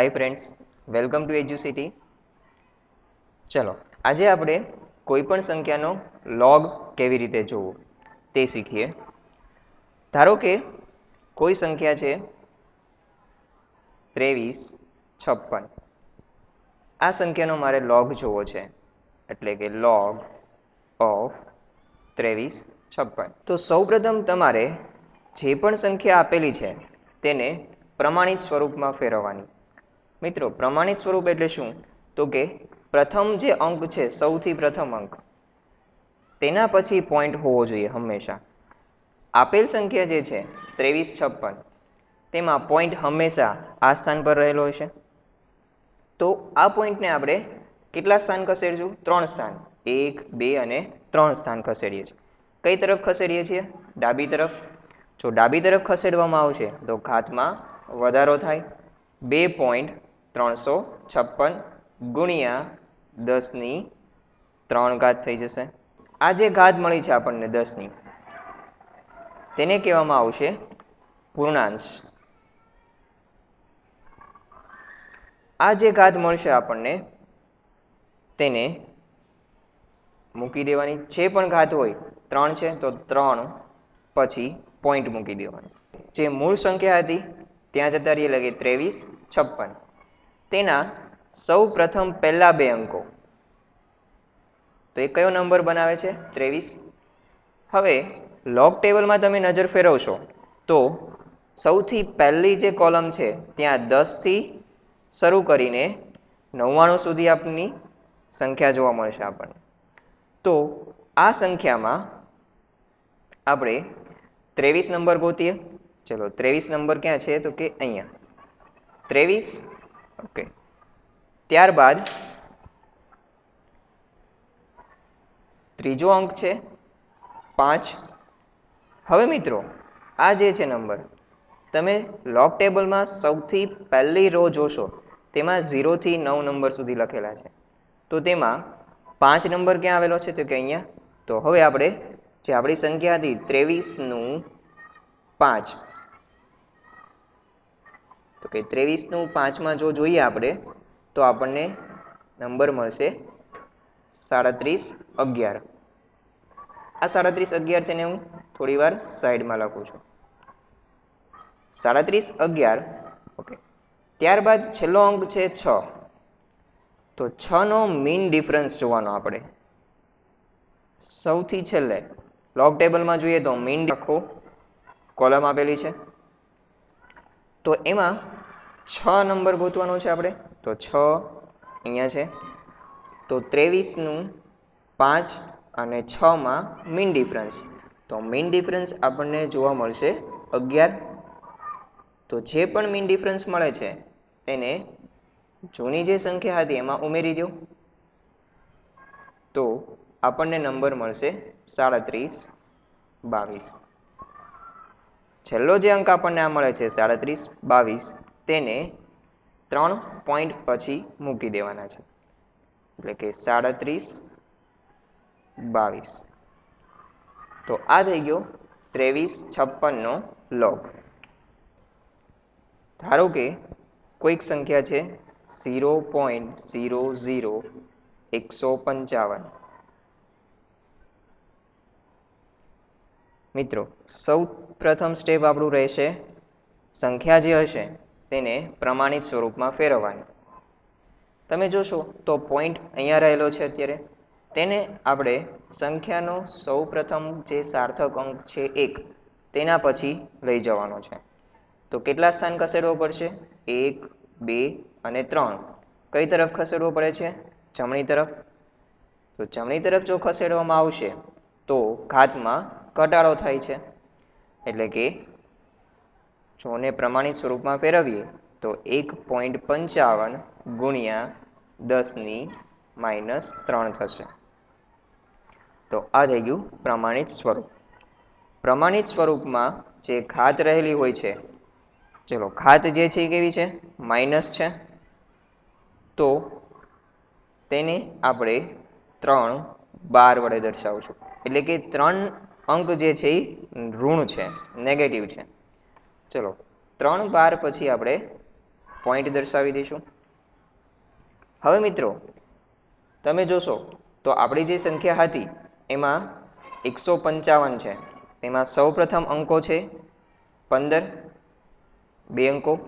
Hi friends welcome to Educity ચલો, આજે આપણે કોઈ પણ સંખ્યાનો લોગ કેવી રીતે જોવો તે શીખીએ. ધારો કે કોઈ સંખ્યા છે ત્રેવીસ, છપ્પન. આ સંખ્યાનો મારે લોગ જોવો છે, એટલે કે લોગ ઓફ ત્રેવીસ, છપ્પન. તો સૌપ્રથમ તમારે જે પણ સંખ્યા આપેલી છે, તેને પ્રમાણિત સ્વરૂપમાં ફેરવવાની. મિત્રો, પ્રમાણિત સ્વરૂપ એટલે શું? તો કે પ્રથમ જે અંક છે, સૌથી પ્રથમ અંક. તેના પછી પોઈન્ટ હોવો જોઈએ હંમેશા. આપેલ સંખ્યા જે છે, ત્રેવીસ છપ્પન, તેમાં પોઈન્ટ હંમેશા આ સ્થાન પર રહેલો હશે. તો આ પોઈન્ટને આપણે કેટલા સ્થાન ખસેડશું? ત્રણ સ્થાન. એક, બે અને ત્રણ સ્થાન ખસેડીએ છીએ. કઈ તરફ ખસેડીએ છીએ? ડાબી તરફ. જો ડાબી તરફ ખસેડવામાં આવશે, તો ઘાતમાં વધારો થાય. બે પોઈન્ટ ત્રણસો છપ્પન ગુણ્યા દસની ત્રણ ઘાત થઈ જશે. આ જે ઘાત મળી છે આપણને દસની, તેને કહેવામાં આવશે પૂર્ણાંશ. આ જે ઘાત મળશે આપણને, તેને મૂકી દેવાની જે પણ ઘાત હોય, ત્રણ છે તો ત્રણ પછી પોઈન્ટ મૂકી દેવાની. જે મૂળ સંખ્યા હતી, ત્યાં જતા રહીએ લગે ત્રેવીસ છપ્પન. તેના સૌ પ્રથમ પહેલા બે અંકો. તો એ કયો નંબર બનાવે છે? ત્રેવીસ. હવે લોગ ટેબલમાં તમે નજર ફેરવશો તો સૌથી પહેલી જે કોલમ છે, ત્યાં દસથી શરૂ કરીને નવ્વાણું સુધી આપની સંખ્યા જોવા મળશે આપણને. તો આ સંખ્યામાં આપણે ત્રેવીસ નંબર ગોતીએ. ચલો ત્રેવીસ નંબર ક્યાં છે? તો કે અહીંયા. ત્રેવીસ ઓકે ત્યારબાદ ત્રીજો અંક છે પાંચ. હવે મિત્રો, આ જે છે નંબર, તમે લોક ટેબલમાં સૌથી પહેલી રો જોશો, તેમાં ઝીરોથી નવ નંબર સુધી લખેલા છે. તો તેમાં પાંચ નંબર ક્યાં આવેલો છે? તો કે અહીંયા. તો હવે આપણે જે આપણી સંખ્યા હતી ત્રેવીસનું પાંચ. તો કે ત્રેવીસનું પાંચમાં જો જોઈએ આપણે, તો આપણને નંબર મળશે સાડત્રીસ અગિયાર. આ સાડત્રીસ અગિયાર છે ને હું થોડી વાર સાઈડમાં લખું છું. સાડત્રીસ અગિયાર, ઓકે. ત્યારબાદ છેલ્લો અંક છે છ. તો છનો મીન ડિફરન્સ જોવાનો આપણે. સૌથી છેલ્લે લોગ ટેબલમાં જોઈએ તો મીન લખો. કોલમ આપેલી છે. તો એમાં છ નંબર ગોતવાનો છે આપણે. તો છ અહીંયા છે. તો ત્રેવીસનું પાંચ અને છમાં મીન ડિફરન્સ. તો મીન ડિફરન્સ આપણને જોવા મળશે અગિયાર. તો જે પણ મીન ડિફરન્સ મળે છે એને જૂની જે સંખ્યા હતી એમાં ઉમેરી દો. તો આપણને નંબર મળશે સાડત્રીસ બાવીસ. છેલ્લો જે અંક આપણને આ મળે છે સાડત્રીસ, બાવીસ, તેને ત્રણ પોઈન્ટ પછી મૂકી દેવાના છે. એટલે કે સાડત્રીસ, બાવીસ. તો આ થઈ ગયો ત્રેવીસ છપ્પનનો લોગ. ધારો કે કોઈક સંખ્યા છે ઝીરો પોઈન્ટ ઝીરો ઝીરો એકસો પંચાવન. મિત્રો, સૌ પ્રથમ સ્ટેપ આપણું રહેશે સંખ્યા જે હશે તેને પ્રમાણિત સ્વરૂપમાં ફેરવવાની. તમે જોશો તો પોઈન્ટ અહીંયા રહેલો છે અત્યારે. તેને આપણે સંખ્યાનો સૌ પ્રથમ જે સાર્થક અંક છે એક, તેના પછી લઈ જવાનો છે. તો કેટલા સ્થાન ખસેડવો પડશે? એક, બે અને ત્રણ. કઈ તરફ ખસેડવો પડે છે? જમણી તરફ. તો જમણી તરફ જો ખસેડવામાં આવશે તો ઘાતમાં ઘટાડો થાય છે. એટલે કે જોને પ્રમાણિત સ્વરૂપમાં ફેરવીએ, તો એક પોઈન્ટ પંચાવન ગુણ્યા દસની માઇનસ ત્રણ થશે. તો આ થઈ ગયું પ્રમાણિત સ્વરૂપ. પ્રમાણિત સ્વરૂપમાં જે ઘાત રહેલી હોય છે, ચલો ઘાત જે છે એ કેવી છે? માઇનસ છે. તો તેને આપણે ત્રણ બાર વડે દર્શાવશું. એટલે કે ત્રણ અંક જે છે એ ઋણ છે નેગેટિવ છે. ચલો, ત્રણ બાર પછી આપણે પોઈન્ટ દર્શાવી દઈશું. હવે મિત્રો, તમે જોશો, તો આપણી જે સંખ્યા હતી, એમાં એકસો પંચાવન છે. એમાં સૌ પ્રથમ અંકો છે પંદર, બે અંકો.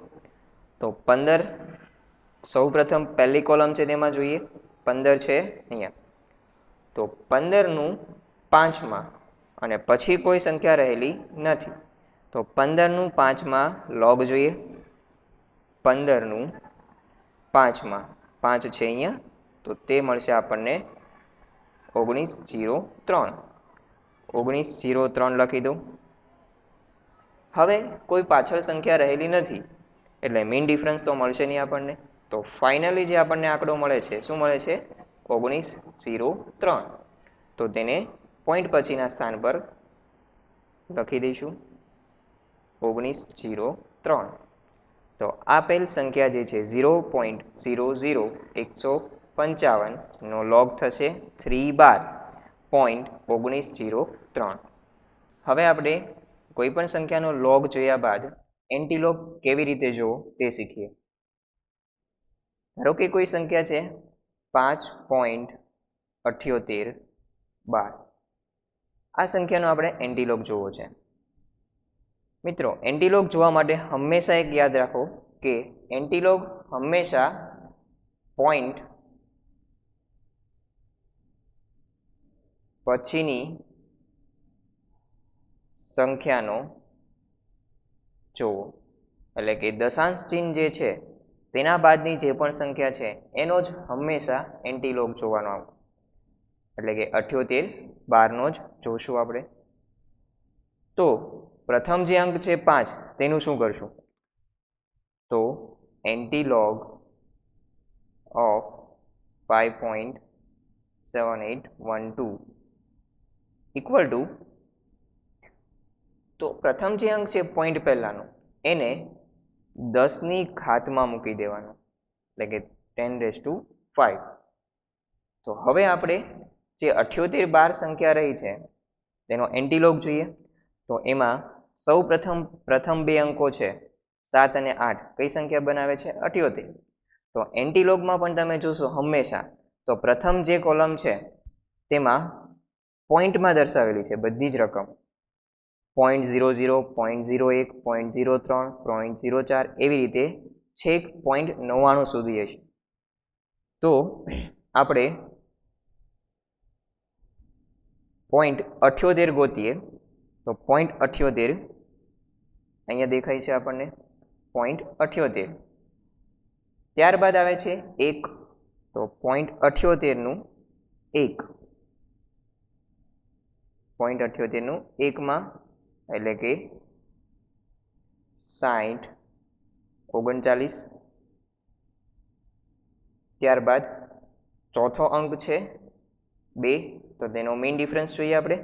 તો પંદર સૌ પ્રથમ પહેલી કોલમ છે તેમાં જોઈએ, પંદર છે અહીંયા. તો પંદરનું પાંચમાં અને પછી કોઈ સંખ્યા રહેલી નથી. તો પંદરનું પાંચમાં લોગ જોઈએ. પંદરનું પાંચમાં. પાંચ છે અહીંયા. તો તે મળશે આપણને ઓગણીસ જીરો ત્રણ. ઓગણીસ જીરો ત્રણ લખી દઉં. હવે કોઈ પાછળ સંખ્યા રહેલી નથી, એટલે મીન ડિફરન્સ તો મળશે નહીં આપણને. તો ફાઇનલી જે આપણને આંકડો મળે છે, શું મળે છે? ઓગણીસ જીરો ત્રણ. તો તેને પોઈન્ટ પછીના સ્થાન પર લખી દઈશું. ઓગણીસ જીરો ત્રણ. તો આપેલ સંખ્યા જે છે, ઝીરો પોઈન્ટ ઝીરો ઝીરો એકસો પંચાવનનો લોગ થશે થ્રી બાર પોઈન્ટ ઓગણીસ જીરો ત્રણ. હવે આપણે કોઈપણ સંખ્યાનો લોગ જોયા બાદ એન્ટીલોગ કેવી રીતે જોવો તે શીખીએ. ધારો કે કોઈ સંખ્યા છે પાંચ પોઈન્ટ અઠ્યોતેર બાર. આ સંખ્યાનો આપણે એન્ટીલોગ જોવો છે. મિત્રો એન્ટીલોગ જોવા માટે હંમેશા એક યાદ રાખો કે એન્ટીલોગ હંમેશા પોઈન્ટ પછીની સંખ્યાનો જોવો. એટલે કે દશાંશ ચિહ્ન જે છે, તેના બાદની જે પણ સંખ્યા છે, એનો જ હંમેશા એન્ટીલોગ જોવાનો એટલે કે અઠ્યોતેર, બારનો જ જોશું આપણે. તો પ્રથમ જે અંક છે પાંચ, તેનું શું કરશું? તો antilog of five point seven eight one two equal to તો પ્રથમ જે અંક છે પોઈન્ટ પહેલાંનો, એને દસની ખાતમાં મૂકી દેવાનો, એટલે કે ટેન રેસ ટુ ફાઈવ તો હવે આપણે જે અઠ્યોતેર બાર સંખ્યા રહી છે, તેનો એન્ટીલોગ જોઈએ, તો એમાં સૌ પ્રથમ પ્રથમ બે અંકો છે, સાત અને આઠ. કઈ સંખ્યા બનાવે છે? અઠ્યોતેર. તો એન્ટીલોગમાં પણ તમે જોશો હંમેશા, તો પ્રથમ જે કોલમ છે, તેમાં પોઈન્ટમાં દર્શાવેલી છે બધી જ રકમ. Point zero zero point zero એક પોઈન્ટ ઝીરો ત્રણ પોઈન્ટ ઝીરો ચાર, એવી રીતે છેક પોઈન્ટ નવ્વાણું સુધી હશે. તો આપણે પોઈન્ટ અઠ્યોતેર ગોતીએ, તો પોઈન્ટ અઠ્યોતેર, અહીંયા દેખાય છે આપણને પોઈન્ટ અઠ્યોતેર. ત્યારબાદ આવે છે એક, તો પોઈન્ટ અઠ્યોતેરનું એક. પોઈન્ટ અઠ્યોતેરનું એકમાં, એટલે કે સાઠ ઓગણચાલીસ. ત્યારબાદ ચોથો અંક છે બે, તો તેનો મેઇન ડિફરન્સ જોઈએ આપણે.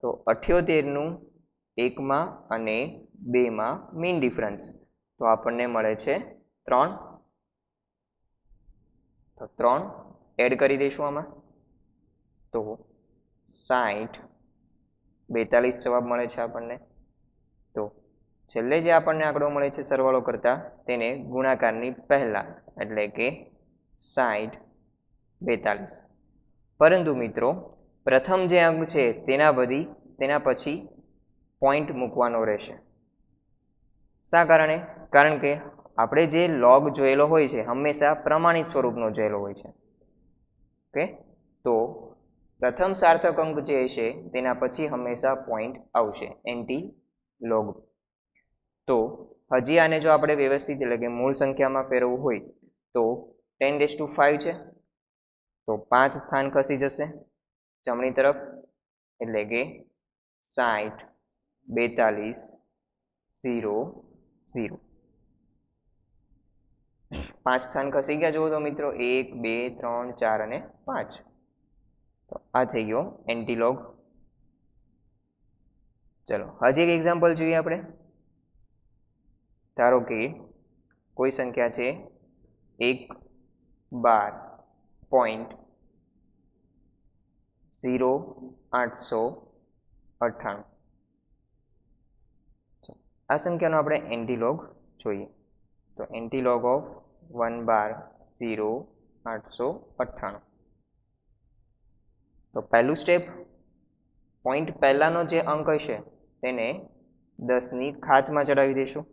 તો અઠ્યોતેરનું એકમાં અને બેમાં મેઇન ડિફરન્સ તો આપણને મળે છે ત્રણ. તો ત્રણ એડ કરી દઈશું આમાં. તો સાઠ બેતાલીસ જવાબ મળે છે આપણને. તો છેલ્લે જે આપણને આંકડો મળે છે સરવાળો કરતાં, તેને ગુણાકારની પહેલાં, એટલે કે સાઠ બેતાલીસ. પરંતુ મિત્રો, પ્રથમ જે અંક છે તેના બધી, તેના પછી પોઈન્ટ મૂકવાનો રહેશે. શા કારણે? કારણ કે આપણે જે લોગ જોયેલો હોય છે, હંમેશા પ્રમાણિત સ્વરૂપનો જોયેલો હોય છે. ઓકે તો પ્રથમ સાર્થક અંક જે છે, તેના પછી હંમેશા પોઈન્ટ આવશે એન્ટી લોગ તો હજી આને જો આપણે વ્યવસ્થિત એટલે કે મૂળ સંખ્યામાં ફેરવવું હોય, તો ટેન ડેસ ટુ ફાઈવ છે. તો પાંચ સ્થાન ખસી જશે જમણી તરફ, એટલે કે સાઠ, બેતાલીસ, ઝીરો ઝીરો. પાંચ સ્થાન ખસી ગયા. જુઓ તો મિત્રો, એક, બે, ત્રણ, ચાર અને પાંચ. તો આ થઈ ગયો એન્ટીલોગ. ચલો, હજી એક એક્ઝામ્પલ જોઈએ આપણે. ધારો કે કોઈ સંખ્યા છે એક, બાર. પોઈન્ટ ઝીરો આઠસો અઠ્ઠાણું આ સંખ્યાનો આપણે એન્ટીલોગ જોઈએ. તો એન્ટીલોગ ઓફ વન બાર ઝીરો આઠસો અઠ્ઠાણું તો પહેલું સ્ટેપ પોઈન્ટ પહેલાંનો જે અંક હશે, તેને દસની ખાતમાં ચડાવી દઈશું.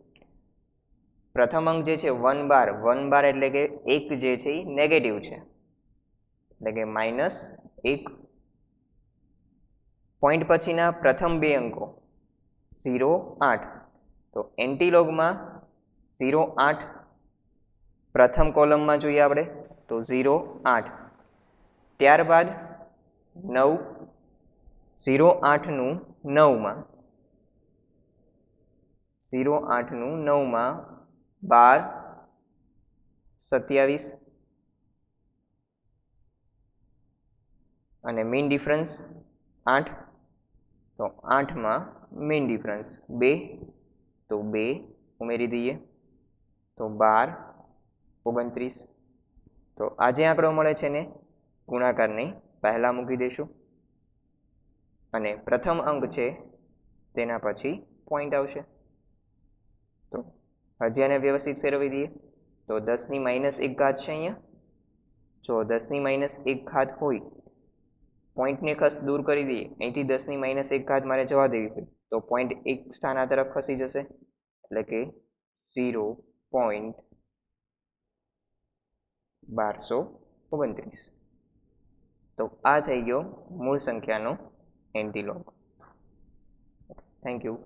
પ્રથમ અંક જે છે વન બાર વન બાર એટલે કે એક જે છે, એ નેગેટિવ છે. એટલે કે માઇનસ એક પોઈન્ટ પછીના પ્રથમ બે અંકો, ઝીરો આઠ. તો એન્ટીલોગમાં ઝીરો આઠ પ્રથમ કોલમમાં જોઈએ આપણે, તો ઝીરો આઠ. ત્યારબાદ નવ, ઝીરો આઠનું નવમાં. ઝીરો આઠનું નવમાં બાર, સત્યાવીસ અને મીન ડિફરન્સ આઠ. તો આઠમાં મીન ડિફરન્સ બે. તો બે ઉમેરી દઈએ. તો બાર, ઓગણત્રીસ. તો આ જે આંકડો મળે છે ને ગુણાકારની પહેલાં મૂકી દઈશું. અને પ્રથમ અંક છે તેના પછી પોઈન્ટ આવશે. તો હજી આને વ્યવસ્થિત ફેરવી દઈએ. તો દસની માઇનસ એક ઘાત છે અહીંયા. જો દસની માઇનસ એક ઘાત હોય પોઈન્ટને ખસ દૂર કરી દઈએ, અહીંથી દસની માઇનસ એક ઘાત મારે જવા દેવી હોય, તો પોઈન્ટ એક સ્થાન આ તરફ ખસી જશે, એટલે કે ઝીરો પોઈન્ટ બારસો ઓગણત્રીસ. તો આ થઈ ગયો મૂળ સંખ્યાનો એન્ટીલોગ થેન્ક યુ